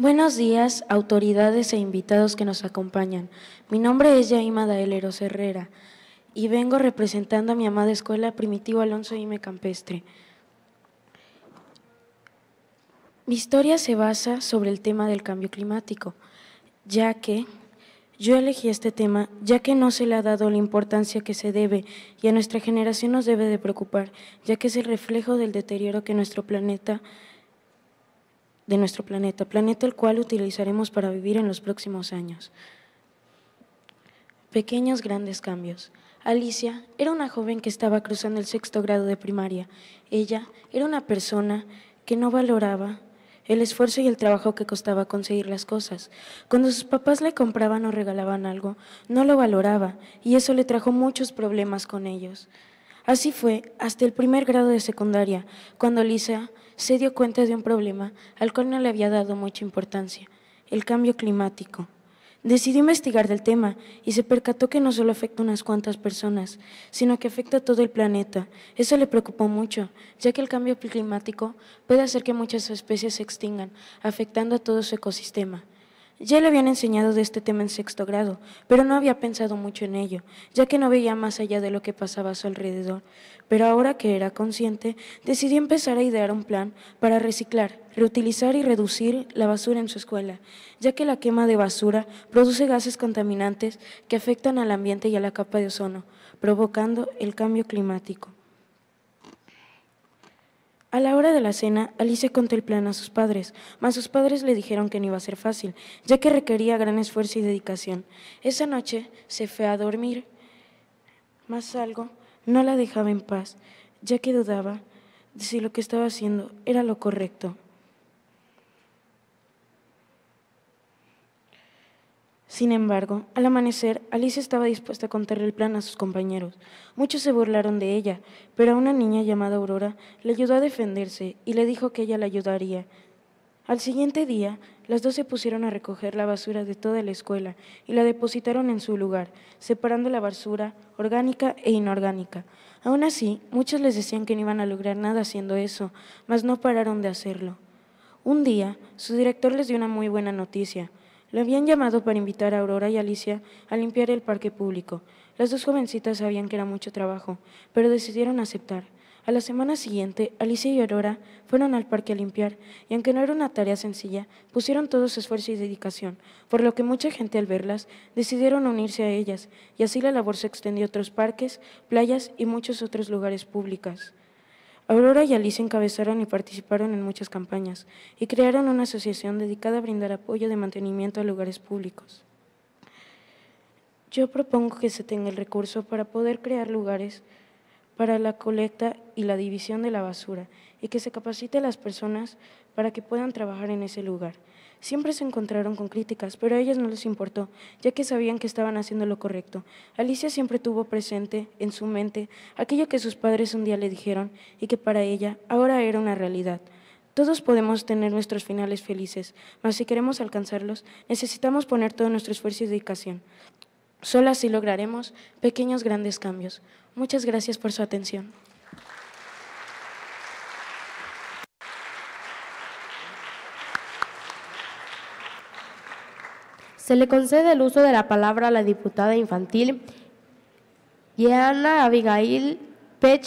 Buenos días, autoridades e invitados que nos acompañan. Mi nombre es Yaima Daeleros Herrera y vengo representando a mi amada escuela Primitivo Alonso Ime Campestre. Mi historia se basa sobre el tema del cambio climático, ya que yo elegí este tema ya que no se le ha dado la importancia que se debe y a nuestra generación nos debe de preocupar, ya que es el reflejo del deterioro que nuestro planeta de nuestro planeta, planeta el cual utilizaremos para vivir en los próximos años. Pequeños grandes cambios. Alicia era una joven que estaba cruzando el sexto grado de primaria. Ella era una persona que no valoraba el esfuerzo y el trabajo que costaba conseguir las cosas. Cuando sus papás le compraban o regalaban algo, no lo valoraba y eso le trajo muchos problemas con ellos. Así fue hasta el primer grado de secundaria, cuando Lisa se dio cuenta de un problema al cual no le había dado mucha importancia, el cambio climático. Decidió investigar del tema y se percató que no solo afecta a unas cuantas personas, sino que afecta a todo el planeta. Eso le preocupó mucho, ya que el cambio climático puede hacer que muchas especies se extingan, afectando a todo su ecosistema. Ya le habían enseñado de este tema en sexto grado, pero no había pensado mucho en ello, ya que no veía más allá de lo que pasaba a su alrededor. Pero ahora que era consciente, decidió empezar a idear un plan para reciclar, reutilizar y reducir la basura en su escuela, ya que la quema de basura produce gases contaminantes que afectan al ambiente y a la capa de ozono, provocando el cambio climático. A la hora de la cena, Alicia contó el plan a sus padres, mas sus padres le dijeron que no iba a ser fácil, ya que requería gran esfuerzo y dedicación. Esa noche se fue a dormir, mas algo no la dejaba en paz, ya que dudaba de si lo que estaba haciendo era lo correcto. Sin embargo, al amanecer, Alicia estaba dispuesta a contarle el plan a sus compañeros. Muchos se burlaron de ella, pero a una niña llamada Aurora le ayudó a defenderse y le dijo que ella la ayudaría. Al siguiente día, las dos se pusieron a recoger la basura de toda la escuela y la depositaron en su lugar, separando la basura orgánica e inorgánica. Aún así, muchos les decían que no iban a lograr nada haciendo eso, mas no pararon de hacerlo. Un día, su director les dio una muy buena noticia. Le habían llamado para invitar a Aurora y Alicia a limpiar el parque público. Las dos jovencitas sabían que era mucho trabajo, pero decidieron aceptar. A la semana siguiente, Alicia y Aurora fueron al parque a limpiar, y aunque no era una tarea sencilla, pusieron todo su esfuerzo y dedicación, por lo que mucha gente al verlas decidieron unirse a ellas, y así la labor se extendió a otros parques, playas y muchos otros lugares públicos. Aurora y Alicia encabezaron y participaron en muchas campañas y crearon una asociación dedicada a brindar apoyo de mantenimiento a lugares públicos. Yo propongo que se tenga el recurso para poder crear lugares para la colecta y la división de la basura y que se capacite a las personas para que puedan trabajar en ese lugar. Siempre se encontraron con críticas, pero a ellas no les importó, ya que sabían que estaban haciendo lo correcto. Alicia siempre tuvo presente en su mente aquello que sus padres un día le dijeron y que para ella ahora era una realidad. Todos podemos tener nuestros finales felices, mas si queremos alcanzarlos, necesitamos poner todo nuestro esfuerzo y dedicación. Solo así lograremos pequeños grandes cambios. Muchas gracias por su atención. Se le concede el uso de la palabra a la diputada infantil Diana Abigail Pech